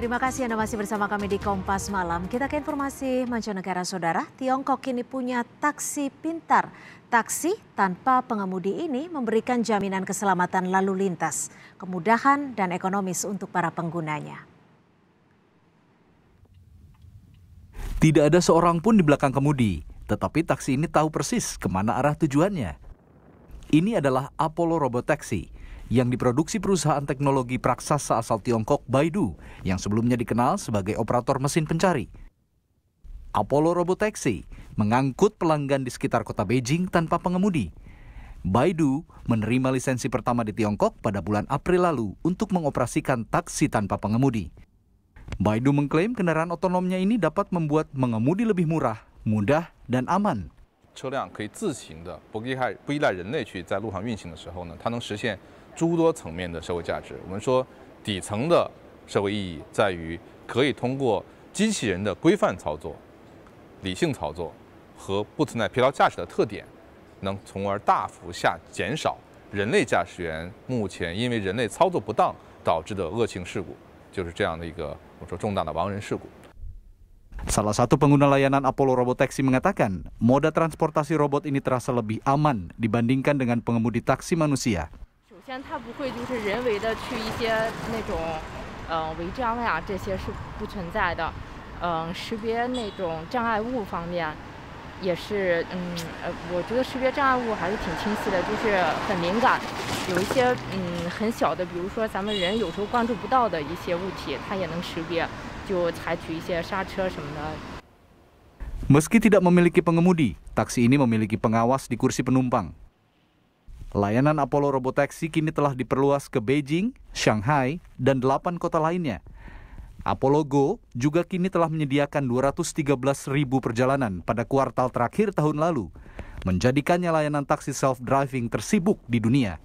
Terima kasih Anda masih bersama kami di Kompas Malam. Kita ke informasi mancanegara saudara. Tiongkok kini punya taksi pintar. Taksi tanpa pengemudi ini memberikan jaminan keselamatan lalu lintas, kemudahan dan ekonomis untuk para penggunanya. Tidak ada seorang pun di belakang kemudi, tetapi taksi ini tahu persis ke mana arah tujuannya. Ini adalah Apollo Robot Taxi, yang diproduksi perusahaan teknologi praksasa asal Tiongkok Baidu yang sebelumnya dikenal sebagai operator mesin pencari. Apollo Robotaxi mengangkut pelanggan di sekitar kota Beijing tanpa pengemudi. Baidu menerima lisensi pertama di Tiongkok pada bulan April lalu untuk mengoperasikan taksi tanpa pengemudi. Baidu mengklaim kendaraan otonomnya ini dapat membuat mengemudi lebih murah, mudah, dan aman. 车辆可以自行的，不依赖不依赖人类去在路上运行的时候呢，它能实现诸多层面的社会价值。我们说，底层的社会意义在于可以通过机器人的规范操作、理性操作和不存在疲劳驾驶的特点，能从而大幅下减少人类驾驶员目前因为人类操作不当导致的恶性事故，就是这样的一个我说重大的亡人事故。Salah satu pengguna layanan Apollo Robotaxi mengatakan, moda transportasi robot ini terasa lebih aman dibandingkan dengan pengemudi taksi manusia. Meski tidak memiliki pengemudi, taksi ini memiliki pengawas di kursi penumpang. Layanan Apollo Robotaxi kini telah diperluas ke Beijing, Shanghai, dan delapan kota lainnya. Apollo Go juga kini telah menyediakan 213 ribu perjalanan pada kuartal terakhir tahun lalu, menjadikannya layanan taksi self-driving tersibuk di dunia.